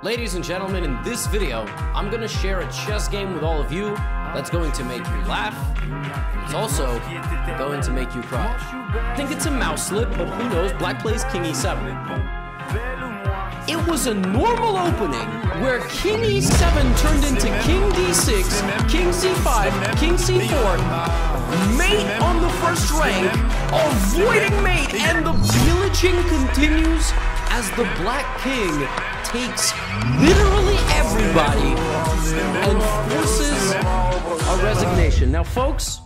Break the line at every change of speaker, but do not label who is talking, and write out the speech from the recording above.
Ladies and gentlemen, in this video, I'm gonna share a chess game with all of you that's going to make you laugh. It's also going to make you cry. Think it's a mouse slip, but who knows? Black plays King E7. It was a normal opening where King E7 turned into King D6, King C5, King C4, mate on the first rank, avoiding mate, and the pillaging continues as the Black King takes literally everybody and forces a resignation. Now, folks,